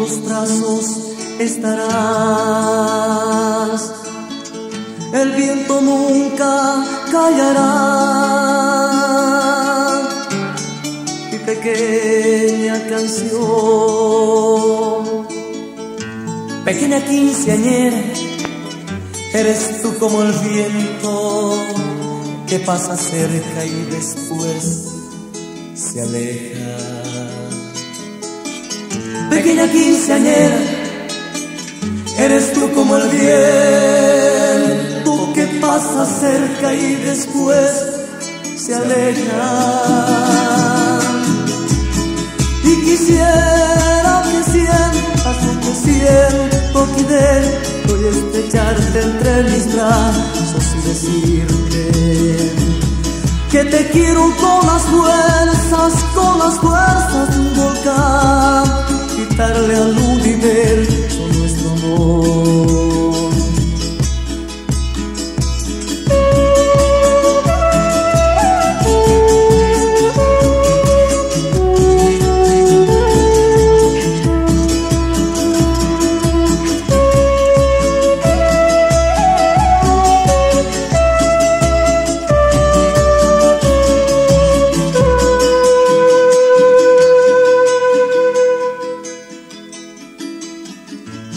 otros brazos estarás. El viento nunca callará. Mi pequeña canción, pequeña quinceañera, eres tú como el viento que pasa cerca y después se aleja. Pequeña quinceañera, eres tú como el viento que pasa cerca y después se aleja. Y quisiera que sientas lo que siento dentro y estrecharte entre mis brazos y decirte que te quiero con las fuerzas, con las fuerzas de un volcán, quitarle al universo nuestro amor.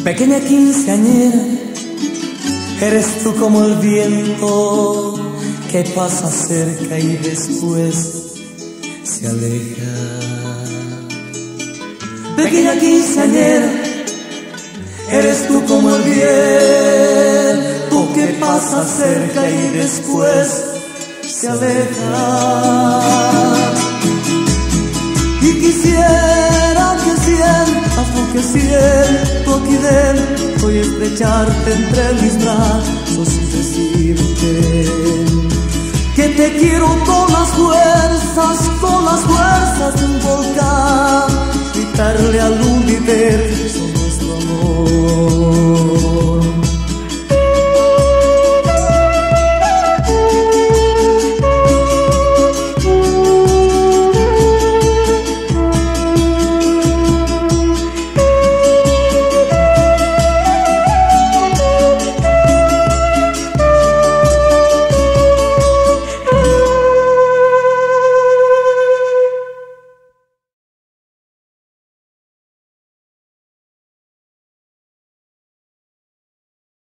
Pequeña quinceañera, eres tú como el viento que pasa cerca y después se aleja. Pequeña quinceañera, eres tú como el viento que pasa cerca y después se aleja. Y quisiera que siento aquí dentro y estrecharte entre mis brazos y decirte que te quiero con las fuerzas, con las fuerzas de un volcán, quitarle al universo.